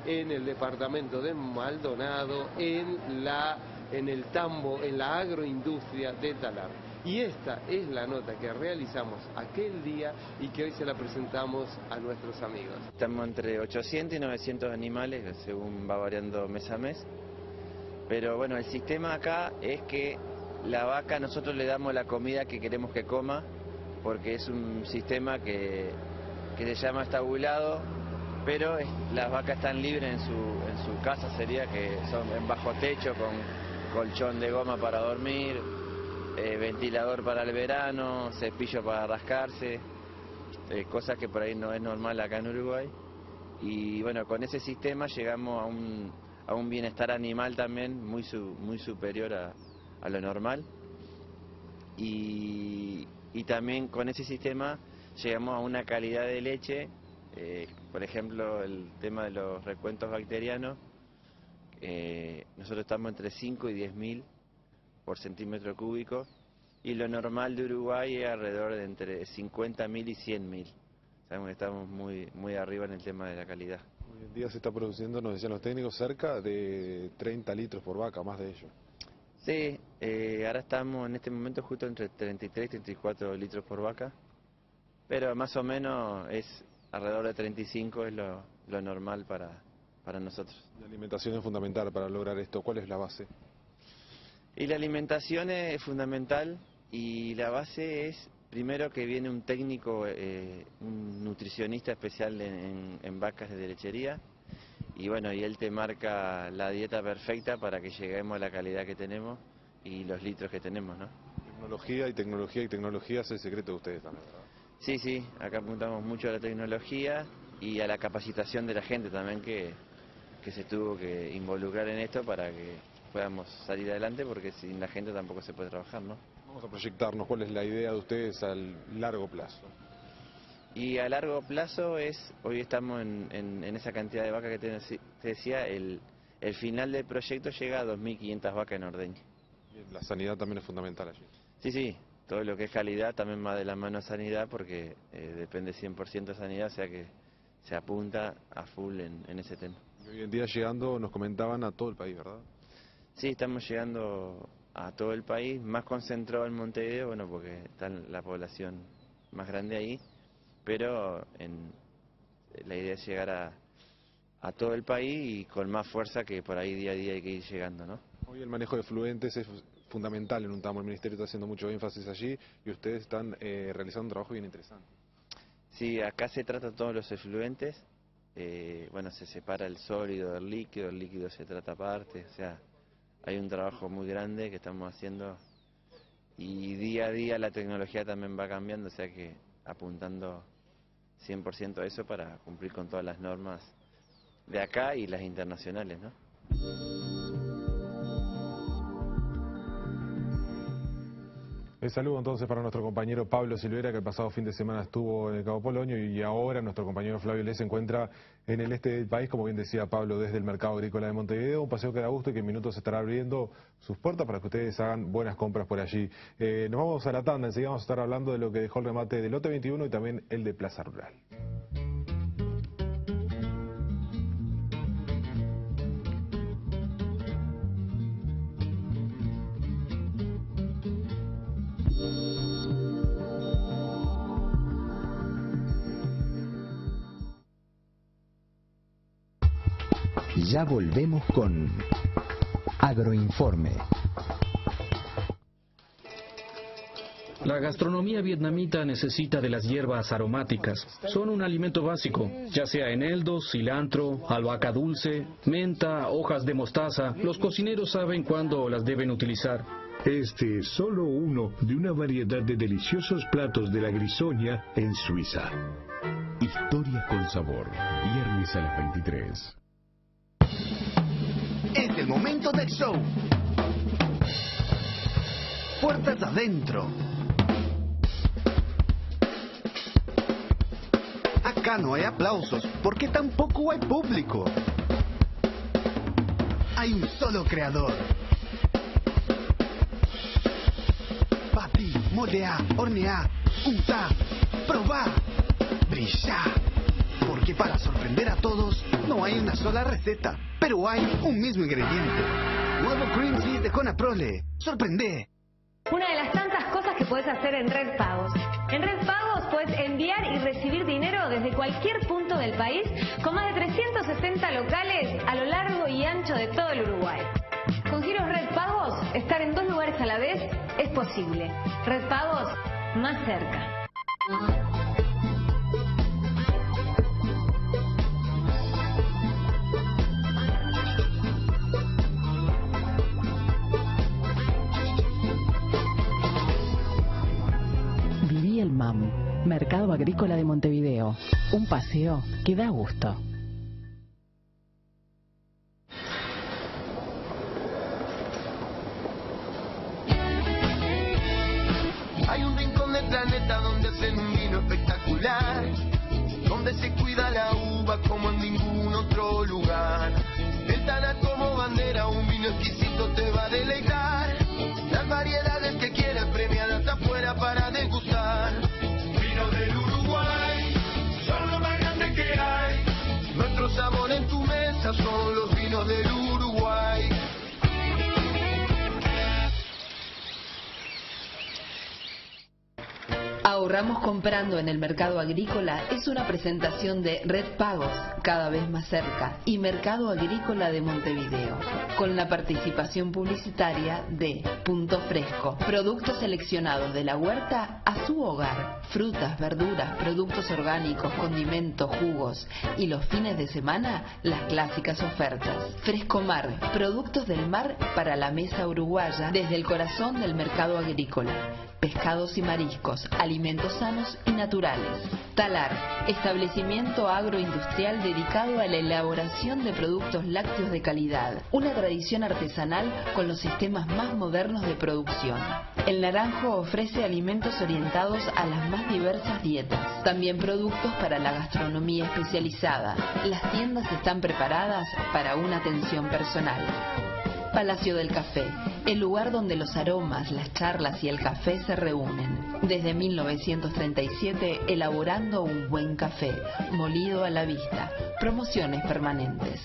en el departamento de Maldonado, en la en el tambo, en la agroindustria de Talar. Y esta es la nota que realizamos aquel día y que hoy se la presentamos a nuestros amigos. Estamos entre 800 y 900 animales, según va variando mes a mes. Pero bueno, el sistema acá es que la vaca nosotros le damos la comida que queremos que coma, porque es un sistema que, que se llama estabulado, pero las vacas están libres en su, en su casa, sería que son en bajo techo, con colchón de goma para dormir, eh, ventilador para el verano, cepillo para rascarse, eh, cosas que por ahí no es normal acá en Uruguay. Y bueno, con ese sistema llegamos a un, a un bienestar animal también muy, su- muy superior a, a lo normal. Y, y también con ese sistema llegamos a una calidad de leche, eh, por ejemplo, el tema de los recuentos bacterianos, eh, nosotros estamos entre 5 y 10 mil por centímetro cúbico y lo normal de Uruguay es alrededor de entre 50 mil y 100 mil. Sabemos que estamos muy, muy arriba en el tema de la calidad. Hoy en día se está produciendo, nos decían los técnicos, cerca de 30 litros por vaca, más de ello. Sí, eh, ahora estamos en este momento justo entre 33 y 34 litros por vaca, pero más o menos es alrededor de 35 es lo, lo normal para, para nosotros. La alimentación es fundamental para lograr esto. ¿Cuál es la base? Y la alimentación es fundamental y la base es primero que viene un técnico, eh, un nutricionista especial en, en vacas de lechería, y bueno, y él te marca la dieta perfecta para que lleguemos a la calidad que tenemos y los litros que tenemos, ¿no? Tecnología y tecnología y tecnología es el secreto de ustedes también, ¿verdad? Sí, sí, acá apuntamos mucho a la tecnología y a la capacitación de la gente también que, que se tuvo que involucrar en esto para que podamos salir adelante porque sin la gente tampoco se puede trabajar, ¿no? Vamos a proyectarnos cuál es la idea de ustedes al largo plazo. Y a largo plazo es, hoy estamos en, en- en esa cantidad de vacas que te, te decía, el, el final del proyecto llega a 2.500 vacas en ordeño. La sanidad también es fundamental allí. Sí, sí, todo lo que es calidad también va de la mano a sanidad porque eh, depende 100% de sanidad, o sea que se apunta a full en, en ese tema. Y hoy en día llegando, nos comentaban, a todo el país, ¿verdad? Sí, estamos llegando a todo el país, más concentrado en Montevideo, bueno, porque está la población más grande ahí, pero en, la idea es llegar a, a todo el país y con más fuerza que por ahí día a día hay que ir llegando, ¿no? Hoy el manejo de fluentes es fundamental en un tamo. El Ministerio está haciendo mucho énfasis allí y ustedes están eh, realizando un trabajo bien interesante. Sí, acá se trata todos los efluentes, eh, bueno, se separa el sólido del líquido, el líquido se trata aparte, o sea, hay un trabajo muy grande que estamos haciendo y día a día la tecnología también va cambiando, o sea que apuntando 100% a eso para cumplir con todas las normas de acá y las internacionales, ¿no? El saludo entonces para nuestro compañero Pablo Silvera, que el pasado fin de semana estuvo en el Cabo Polonio y ahora nuestro compañero Flavio Les se encuentra en el este del país, como bien decía Pablo, desde el Mercado Agrícola de Montevideo, un paseo que da gusto y que en minutos estará abriendo sus puertas para que ustedes hagan buenas compras por allí. Eh, nos vamos a la tanda, enseguida vamos a estar hablando de lo que dejó el remate del lote 21 y también el de Plaza Rural. Ya volvemos con Agroinforme. La gastronomía vietnamita necesita de las hierbas aromáticas. Son un alimento básico, ya sea eneldo, cilantro, albahaca dulce, menta, hojas de mostaza. Los cocineros saben cuándo las deben utilizar. Este es solo uno de una variedad de deliciosos platos de la grisoña en Suiza. Historias con sabor. Viernes a las 23. Es el momento del show. Puertas adentro. Acá no hay aplausos porque tampoco hay público. Hay un solo creador. Batí, moldeá, horneá, untá, probá, brillá. Porque para sorprender a todos no hay una sola receta, pero hay un mismo ingrediente. Nuevo cream cheese de Conaprole. Sorprende. Una de las tantas cosas que puedes hacer en Red Pagos. En Red Pagos puedes enviar y recibir dinero desde cualquier punto del país con más de 360 locales a lo largo y ancho de todo el Uruguay. Con giros Red Pagos, estar en dos lugares a la vez es posible. Red Pagos, más cerca. Mercado Agrícola de Montevideo. Un paseo que da gusto. Hay un rincón del planeta donde hacen un vino espectacular, donde se cuida la uva como en ningún otro lugar. El Tana como bandera, un vino exquisito te va a deleitar. Las variedades que quieras premiadas afuera para degustar. Son los vinos del Uruguay. Ahorramos comprando en el mercado agrícola es una presentación de Red Pagos, cada vez más cerca, y Mercado Agrícola de Montevideo, con la participación publicitaria de Punto Fresco, productos seleccionados de la huerta a su hogar, frutas, verduras, productos orgánicos, condimentos, jugos y los fines de semana las clásicas ofertas. Fresco Mar, productos del mar para la mesa uruguaya desde el corazón del mercado agrícola pescados y mariscos, alimentos sanos y naturales. Talar, establecimiento agroindustrial dedicado a la elaboración de productos lácteos de calidad, una tradición artesanal con los sistemas más modernos de producción. El Naranjo ofrece alimentos orientados a las más diversas dietas, también productos para la gastronomía especializada. Las tiendas están preparadas para una atención personal. Palacio del Café, el lugar donde los aromas, las charlas y el café se reúnen. Desde 1937, elaborando un buen café, molido a la vista, promociones permanentes.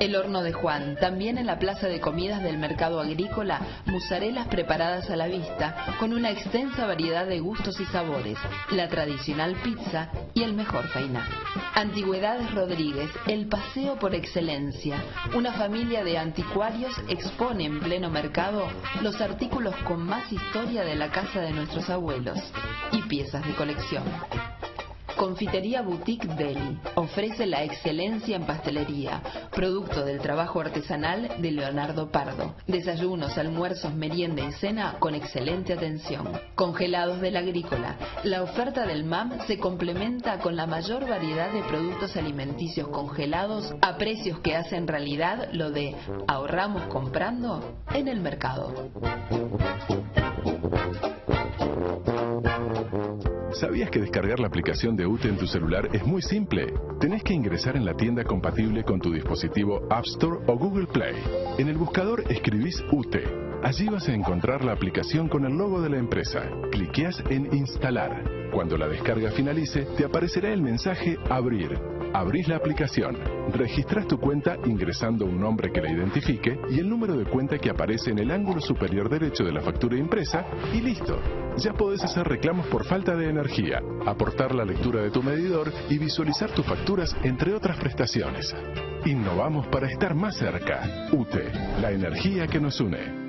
El horno de Juan, también en la plaza de comidas del mercado agrícola, musarelas preparadas a la vista, con una extensa variedad de gustos y sabores, la tradicional pizza y el mejor fainá. Antigüedades Rodríguez, el paseo por excelencia. Una familia de anticuarios expone en pleno mercado los artículos con más historia de la casa de nuestros abuelos y piezas de colección. Confitería Boutique Deli ofrece la excelencia en pastelería, producto del trabajo artesanal de Leonardo Pardo. Desayunos, almuerzos, merienda y cena con excelente atención. Congelados del agrícola. La oferta del MAM se complementa con la mayor variedad de productos alimenticios congelados a precios que hacen realidad lo de ahorramos comprando en el mercado. ¿Sabías que descargar la aplicación de UTE en tu celular es muy simple? Tenés que ingresar en la tienda compatible con tu dispositivo App Store o Google Play. En el buscador escribís UTE. Allí vas a encontrar la aplicación con el logo de la empresa. Cliqueas en Instalar. Cuando la descarga finalice, te aparecerá el mensaje Abrir. Abrís la aplicación, registrás tu cuenta ingresando un nombre que la identifique y el número de cuenta que aparece en el ángulo superior derecho de la factura impresa y listo. Ya podés hacer reclamos por falta de energía, aportar la lectura de tu medidor y visualizar tus facturas entre otras prestaciones. Innovamos para estar más cerca. UTE, la energía que nos une.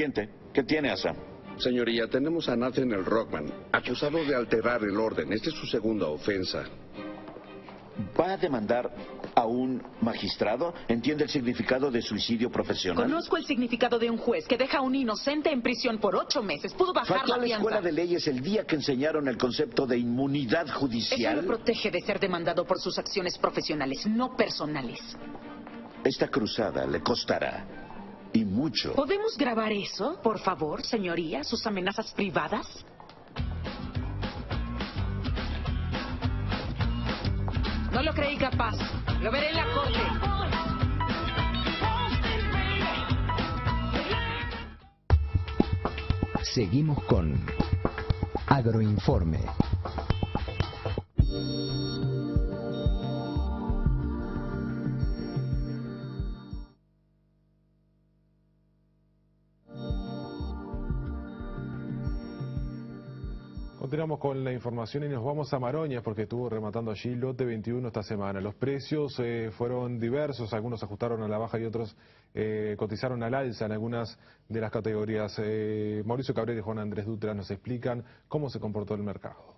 Siguiente. ¿Qué tiene Asa? Señoría, tenemos a Nathan el Rockman, acusado de alterar el orden. Esta es su segunda ofensa. ¿Va a demandar a un magistrado? ¿Entiende el significado de suicidio profesional? Conozco el significado de un juez que deja a un inocente en prisión por ocho meses. Pudo bajar Faltó a la la fianza. escuela de leyes el día que enseñaron el concepto de inmunidad Eso judicial. lo protege de ser demandado por sus acciones profesionales, no personales. Esta cruzada le costará. Y mucho. ¿Podemos grabar eso, por favor, señoría? ¿Sus amenazas privadas? No lo creí capaz. Lo veré en la corte. Seguimos con Agroinforme. Continuamos con la información y nos vamos a Maroñas porque estuvo rematando allí lote 21 esta semana. Los precios eh, fueron diversos, algunos ajustaron a la baja y otros eh, cotizaron al alza en algunas de las categorías. Eh, Mauricio Cabrera y Juan Andrés Dutra nos explican cómo se comportó el mercado.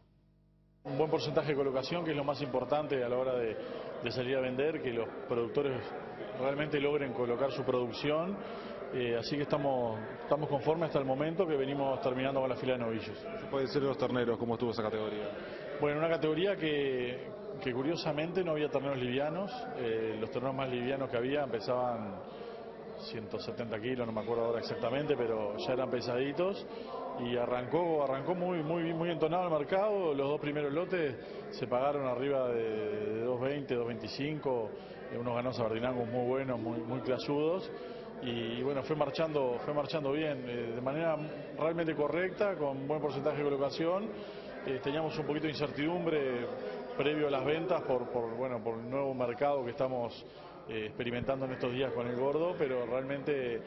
Un buen porcentaje de colocación, que es lo más importante a la hora de, de salir a vender, que los productores realmente logren colocar su producción. Eh, así que estamos, estamos conformes hasta el momento que venimos terminando con la fila de novillos. ¿Qué puede ser los terneros? ¿Cómo estuvo esa categoría? Bueno, una categoría que, que curiosamente no había terneros livianos. eh, los terneros más livianos que había empezaban 170 kilos, no me acuerdo ahora exactamente, pero ya eran pesaditos y arrancó arrancó muy muy muy entonado el mercado. Los dos primeros lotes se pagaron arriba de, de 2.20, 2.25, eh, unos ganos sabardinangos muy buenos, muy muy clasudos y bueno, fue marchando, fue marchando bien, eh, de manera realmente correcta, con buen porcentaje de colocación. Eh, teníamos un poquito de incertidumbre previo a las ventas por, por, bueno, por el nuevo mercado que estamos eh, experimentando en estos días con el gordo, pero realmente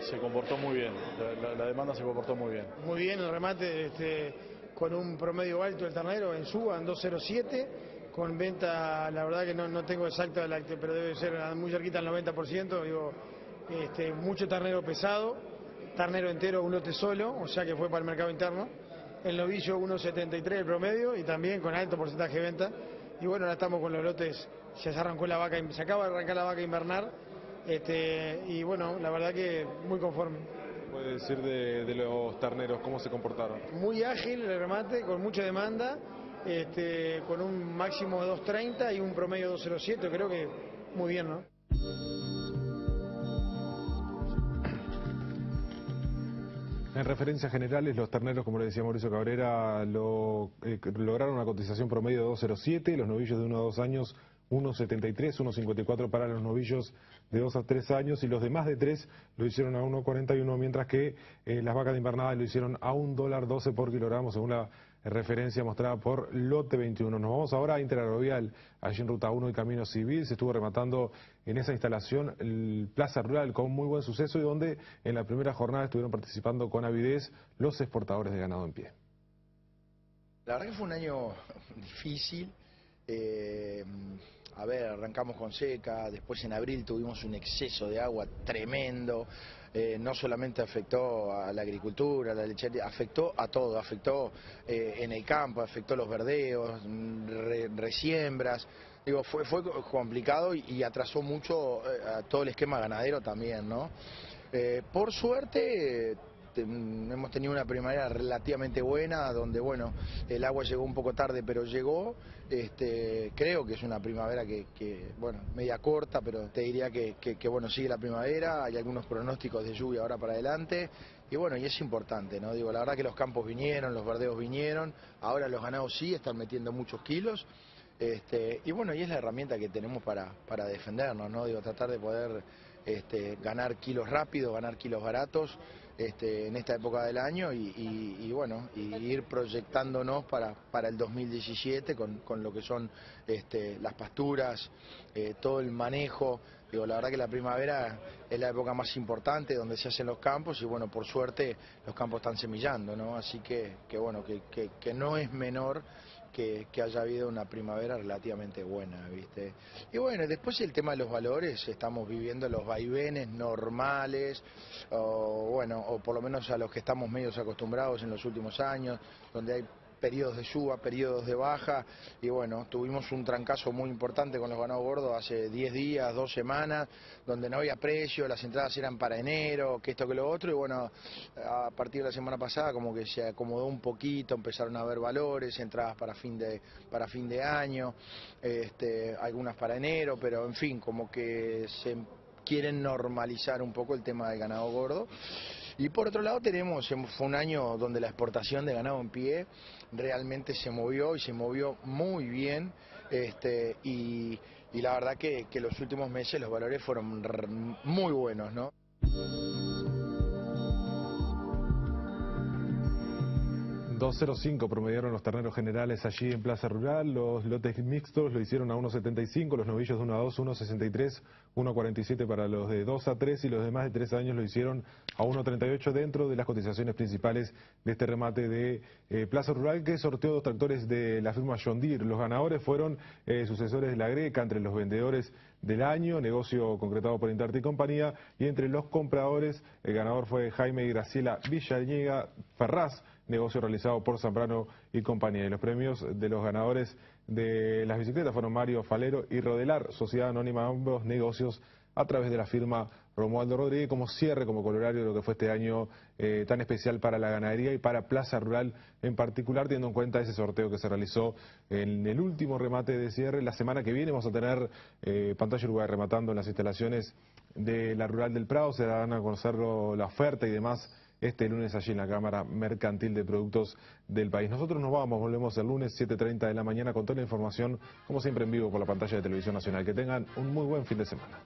se comportó muy bien, la, demanda se comportó muy bien. Muy bien el remate este, con un promedio alto del ternero en suba, en 207 con venta, la verdad que no, no tengo exacto, pero debe ser muy cerquita al 90%, digo, este, mucho ternero pesado, ternero entero un lote solo, o sea que fue para el mercado interno, el novillo 1.73 el promedio y también con alto porcentaje de venta. Y bueno, ahora estamos con los lotes, ya se arrancó la vaca, se acaba de arrancar la vaca invernar, este, y bueno, la verdad que muy conforme. puede decir de, de, los terneros cómo se comportaron? Muy ágil el remate, con mucha demanda, este, con un máximo de 2.30 y un promedio de 2.07, creo que muy bien, ¿no? En referencias generales, los terneros, como le decía Mauricio Cabrera, lo, eh, lograron una cotización promedio de 2,07, los novillos de 1 a 2 años 1,73, 1,54 para los novillos de 2 a 3 años y los de más de 3 lo hicieron a 1,41, mientras que eh, las vacas de invernada lo hicieron a 1 dólar 12 por kilogramo, según la referencia mostrada por Lote 21. Nos vamos ahora a Interarovial, allí en Ruta 1 y Camino Civil. Se estuvo rematando en esa instalación el Plaza Rural con muy buen suceso y donde en la primera jornada estuvieron participando con avidez los exportadores de ganado en pie. La verdad que fue un año difícil. Eh, a ver, arrancamos con seca, después en abril tuvimos un exceso de agua tremendo, eh, no solamente afectó a la agricultura, a la lechería, afectó a todo, afectó eh, en el campo, afectó los verdeos, re, resiembras, digo, fue, fue complicado y, y atrasó mucho eh, a todo el esquema ganadero también, ¿no? Eh, por suerte hemos tenido una primavera relativamente buena, donde bueno, el agua llegó un poco tarde, pero llegó. Este, creo que es una primavera que, bueno, media corta, pero te diría que, bueno, sigue la primavera, hay algunos pronósticos de lluvia ahora para adelante. Y bueno, y es importante, ¿no? Digo, la verdad que los campos vinieron, los verdeos vinieron, ahora los ganados sí están metiendo muchos kilos. Este, y bueno, y es la herramienta que tenemos para, para defendernos, ¿no? Digo, tratar de poder este, ganar kilos rápidos, ganar kilos baratos este, en esta época del año y, y, y bueno, y ir proyectándonos para, para el 2017 con, con lo que son este, las pasturas, eh, todo el manejo. Digo, la verdad que la primavera es la época más importante donde se hacen los campos y bueno, por suerte los campos están semillando, ¿no? Así que, que bueno, que, que, que no es menor que, que, haya habido una primavera relativamente buena, ¿viste? Y bueno, después el tema de los valores, estamos viviendo los vaivenes normales, o bueno, o por lo menos a los que estamos medios acostumbrados en los últimos años, donde hay periodos de suba, periodos de baja, y bueno, tuvimos un trancazo muy importante con los ganados gordos hace 10 días, dos semanas, donde no había precio, las entradas eran para enero, que esto que lo otro, y bueno, a partir de la semana pasada como que se acomodó un poquito, empezaron a haber valores, entradas para fin de, para fin de año, este, algunas para enero, pero en fin, como que se quieren normalizar un poco el tema del ganado gordo. Y por otro lado tenemos, fue un año donde la exportación de ganado en pie realmente se movió y se movió muy bien. Este, y, y la verdad que, que los últimos meses los valores fueron muy buenos, ¿no? 2.05 promediaron los terneros generales allí en Plaza Rural, los lotes mixtos lo hicieron a 1.75, los novillos de 1 a 2, 1.63, 1.47 para los de 2 a 3 y los de más de 3 años lo hicieron a 1.38 dentro de las cotizaciones principales de este remate de eh, Plaza Rural que sorteó dos tractores de la firma John Deere. Los ganadores fueron eh, sucesores de la Greca entre los vendedores del año, negocio concretado por Intarte y compañía, y entre los compradores el ganador fue Jaime Graciela Villañega Ferraz, negocio realizado por Zambrano y compañía. Y los premios de los ganadores de las bicicletas fueron Mario Falero y Rodelar, sociedad anónima, ambos negocios a través de la firma Romualdo Rodríguez como cierre, como colorario de lo que fue este año eh, tan especial para la ganadería y para Plaza Rural en particular, teniendo en cuenta ese sorteo que se realizó en el último remate de cierre. La semana que viene vamos a tener eh, pantalla Uruguay rematando en las instalaciones de la Rural del Prado, se darán a conocer la oferta y demás este lunes allí en la Cámara Mercantil de Productos del país. Nosotros nos vamos, volvemos el lunes 7.30 de la mañana con toda la información, como siempre en vivo por la pantalla de Televisión Nacional. Que tengan un muy buen fin de semana.